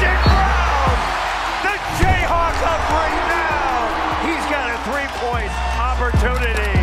Christian Brown! The Jayhawks up right now! He's got a three-point opportunity.